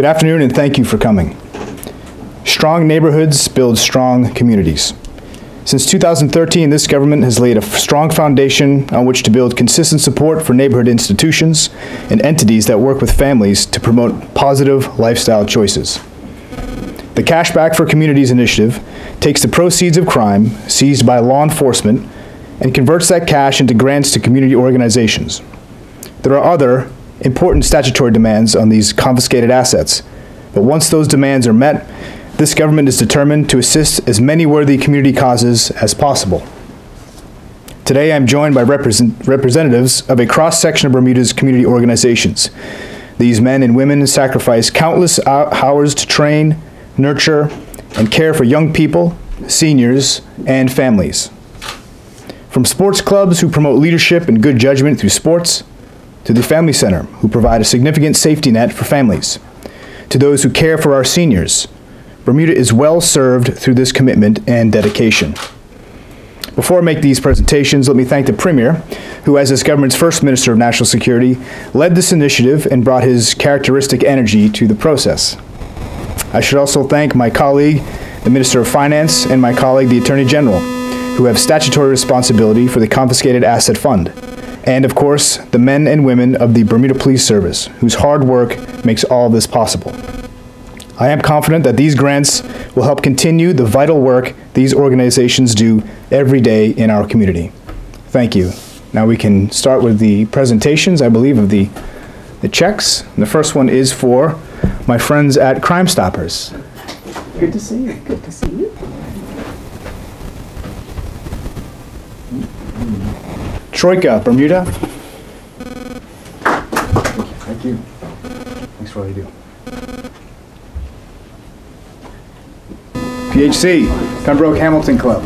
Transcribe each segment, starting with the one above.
Good afternoon and thank you for coming. Strong neighborhoods build strong communities. Since 2013, this government has laid a strong foundation on which to build consistent support for neighborhood institutions and entities that work with families to promote positive lifestyle choices. The Cashback for Communities initiative takes the proceeds of crime seized by law enforcement and converts that cash into grants to community organizations. There are other important statutory demands on these confiscated assets, but once those demands are met, this government is determined to assist as many worthy community causes as possible. Today, I'm joined by represent- representatives of a cross section of Bermuda's community organizations. These men and women sacrifice countless hours to train, nurture, and care for young people, seniors, and families. From sports clubs who promote leadership and good judgment through sports, to the Family Center, who provide a significant safety net for families, to those who care for our seniors, Bermuda is well served through this commitment and dedication. Before I make these presentations, let me thank the Premier, who, as this government's first Minister of National Security, led this initiative and brought his characteristic energy to the process. I should also thank my colleague, the Minister of Finance, and my colleague, the Attorney General, who have statutory responsibility for the confiscated asset fund. And of course, the men and women of the Bermuda Police Service, whose hard work makes all this possible. I am confident that these grants will help continue the vital work these organizations do every day in our community. Thank you. Now we can start with the presentations, I believe, of the, the checks. And the first one is for my friends at Crime Stoppers. Good to see you. Good to see you. Troika, Bermuda. Thank you. Thanks for all you do. PHC, Pembroke Hamilton Club.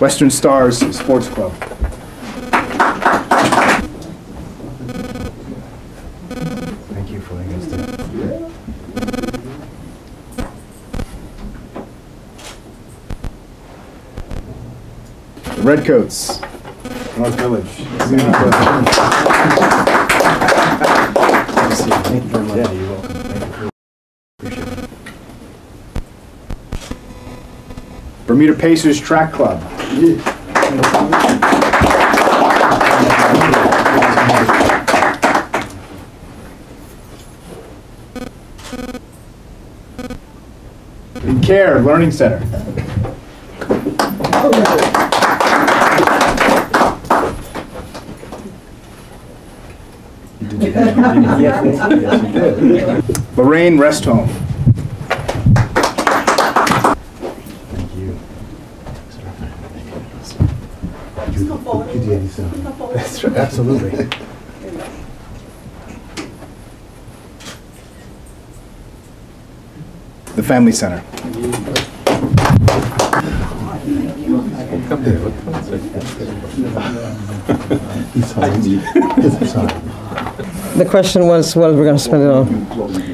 Western Stars Sports Club. Thank you for letting us do that. The Redcoats, North Village. Thank you very much. Yeah, you're welcome. Thank you. Appreciate it. Bermuda Pacers Track Club. And Care Learning Center. Lorraine Rest Home. Thank you. Just come forward. Come forward. That's right, absolutely. The Family Center. The question was, what we're going to spend it on.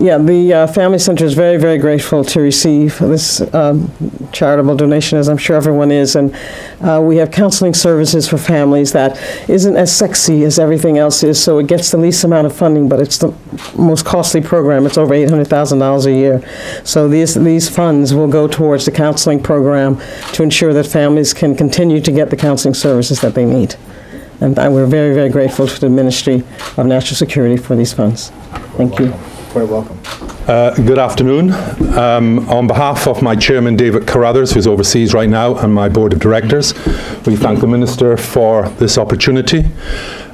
Yeah, the uh, Family Center is very, very grateful to receive this um, charitable donation, as I'm sure everyone is. And uh, we have counseling services for families that isn't as sexy as everything else is, so it gets the least amount of funding, but it's the most costly program. It's over $800,000 a year. So these, these funds will go towards the counseling program to ensure that families can continue to get the counseling services that they need. And I- we're very, very grateful to the Ministry of National Security for these funds. Thank you. Quite welcome. Uh, Good afternoon. Um, On behalf of my chairman, David Carruthers, who's overseas right now, and my board of directors, we thank the minister for this opportunity.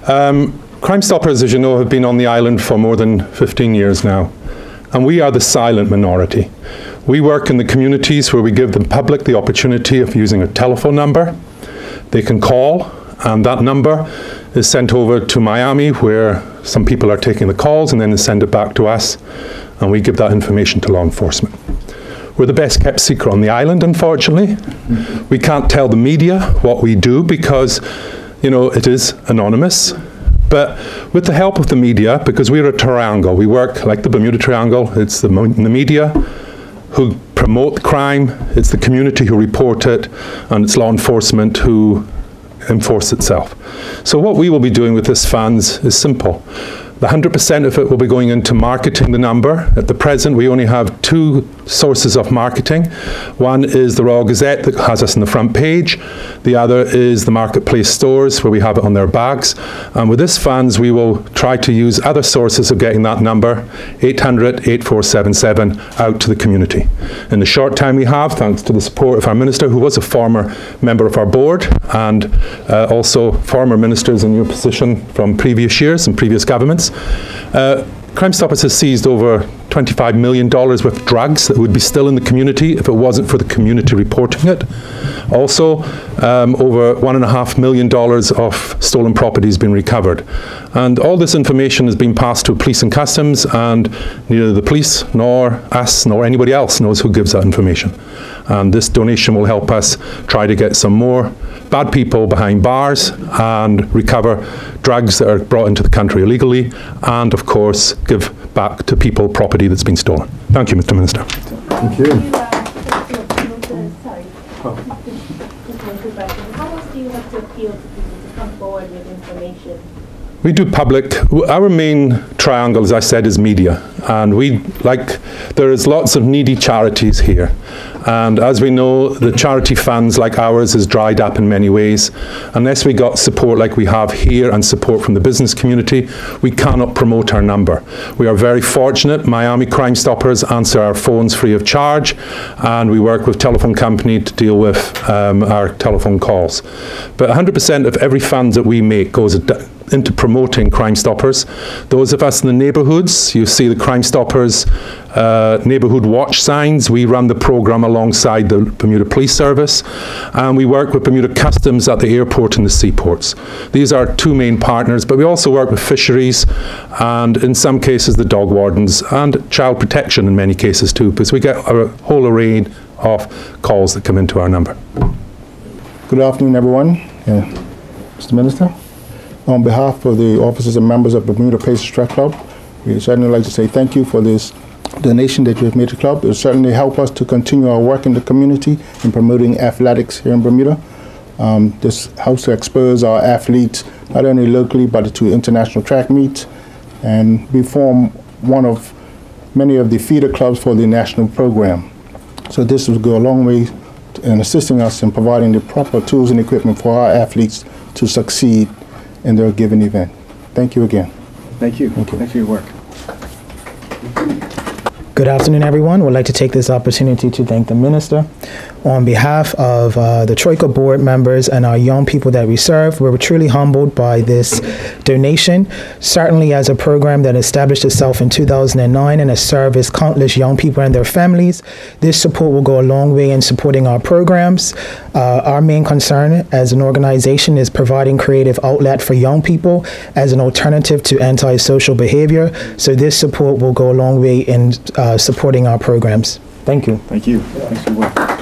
Um, Crime Stoppers, as you know, have been on the island for more than 15 years now, and we are the silent minority. We work in the communities where we give the public the opportunity of using a telephone number. They can call, and that number is sent over to Miami, where some people are taking the calls, and then they send it back to us, and we give that information to law enforcement. We're the best kept secret on the island, unfortunately. We can't tell the media what we do because, you know, it is anonymous. But with the help of the media, because we're a triangle, we work like the Bermuda Triangle, it's the, the media who promote crime, it's the community who report it, and it's law enforcement who enforce itself. So what we will be doing with this funds is simple. The 100% of it will be going into marketing the number. At the present, we only have two sources of marketing. One is the Royal Gazette that has us on the front page. The other is the marketplace stores where we have it on their bags. And with this funds, we will try to use other sources of getting that number, 800 8477, out to the community. In the short time we have, thanks to the support of our minister, who was a former member of our board, and uh, also former ministers in your position from previous years and previous governments, uh, Crime Stoppers has seized over $25 million worth of drugs that would be still in the community if it wasn't for the community reporting it. Also, um, over $1.5 million of stolen property has been recovered. And all this information has been passed to police and customs, and neither the police nor us nor anybody else knows who gives that information. And this donation will help us try to get some more bad people behind bars and recover drugs that are brought into the country illegally, and of course, give back to people property that's been stolen. Thank you, Mr. Minister. Thank you. Sorry. Just one quick question. How else do you have to appeal to come forward with information? We do public. Our main triangle, as I said, is media, and we like. There is lots of needy charities here, and as we know, the charity funds like ours is dried up in many ways. Unless we got support like we have here and support from the business community, we cannot promote our number. We are very fortunate. Miami Crime Stoppers answer our phones free of charge, and we work with telephone company to deal with um, our telephone calls. But 100% of every fund that we make goes into promoting Crime Stoppers. Those of us in the neighbourhoods, you see the Crime Stoppers uh, neighbourhood watch signs. We run the programme alongside the Bermuda Police Service, and we work with Bermuda Customs at the airport and the seaports. These are two main partners, but we also work with fisheries and, in some cases, the dog wardens and child protection in many cases too, because we get a whole array of calls that come into our number. Good afternoon, everyone. Mr. Minister, on behalf of the officers and members of the Bermuda Pacers Track Club, we certainly like to say thank you for this donation that you have made to the club. It will certainly help us to continue our work in the community in promoting athletics here in Bermuda. Um, this helps to expose our athletes not only locally but to international track meets, and we form one of many of the feeder clubs for the national program. So this will go a long way in assisting us in providing the proper tools and equipment for our athletes to succeed in their given event. Thank you again. Thank you. Thank you. Thanks for your work. Good afternoon, everyone. We'd like to take this opportunity to thank the minister. On behalf of uh, the Troika board members and our young people that we serve, we're truly humbled by this donation. Certainly, as a program that established itself in 2009 and has served countless young people and their families, this support will go a long way in supporting our programs. Uh, our main concern as an organization is providing creative outlet for young people as an alternative to antisocial behavior. So, this support will go a long way in uh, supporting our programs. Thank you. Thank you. Thanks for your work.